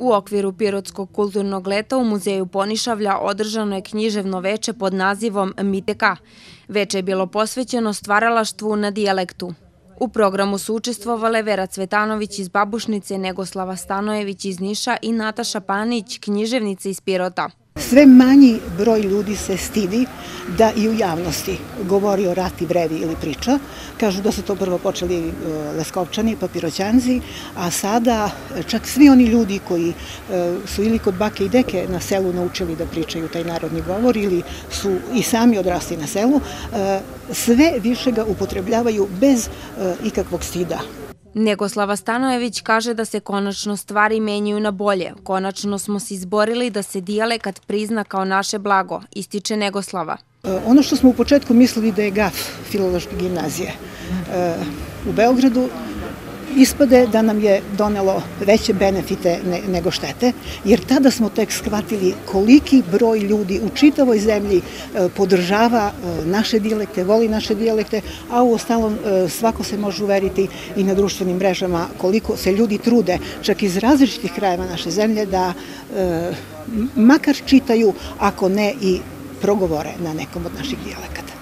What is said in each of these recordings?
U okviru Pirotskog kulturnog leta u Muzeju Ponišavlja održano je književno veče pod nazivom Miteka. Veče je bilo posvećeno stvaralaštvu na dijalektu. U programu su učestvovale Vera Cvetanović iz Babušnice, Negoslava Stanojević iz Niša i Nataša Panić, književnica iz Pirota. Sve manji broj ljudi se stidi da i u javnosti govori o rati, vrevi ili priča. Kažu da su to prvo počeli e, Leskovčani, papiroćanzi, a sada čak svi oni ljudi koji e, su ili kod bake i deke na selu naučili da pričaju taj narodni govor ili su i sami odrasli na selu, e, sve više ga upotrebljavaju bez ikakvog stida. Negoslava Stanojević kaže da se konačno stvari menjaju na bolje. Konačno smo se izborili da se dijalekat prizna kao naše blago, ističe Negoslava. E, ono što smo u početku mislili da je GAF Filološke gimnazije e, u Beogradu ispade da nam je donelo veće benefite nego štete, jer tada smo tek shvatili koliki broj ljudi u čitavoj zemlji e, podržava e, naše dijalekte, voli naše dijalekte, a u ostalom e, svako se može uveriti i na društvenim mrežama koliko se ljudi trude, čak iz različitih krajeva naše zemlje, da makar čitaju, ako ne i progovore na nekom od naših dijalekata.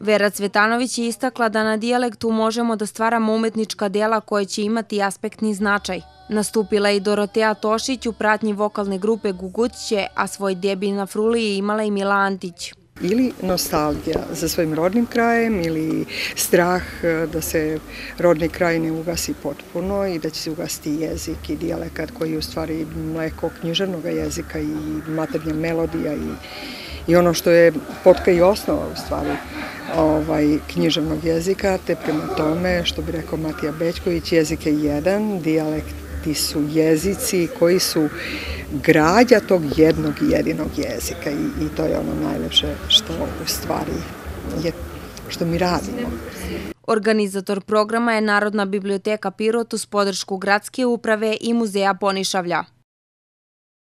Vera Cvetanović je istakla da na dijalektu možemo da stvaramo umetnička dela koje će imati aspektni značaj. Nastupila je i Dorotea Tošić u pratnji vokalne grupe Guguće, a svoj debi na fruli je imala i Mila Antić ili nostalgija za svojim rodnim krajem ili strah e, da se rodni kraj ne ugasi potpuno i da će se ugasiti jezik i dijalekat koji je u stvari mleko književnog jezika i maternja melodija i, i ono što je potka i osnova u stvari ovaj, književnog jezika, te prema tome, što bi rekao Matija Bećković, jezik je jedan, dijalekti su jezici koji su građa tog jednog jedinog jezika i, i to je ono najlepše što u stvari je što mi radimo. Organizator programa je Narodna biblioteka Pirot uz podršku Gradske uprave i Muzeja Ponišavlja.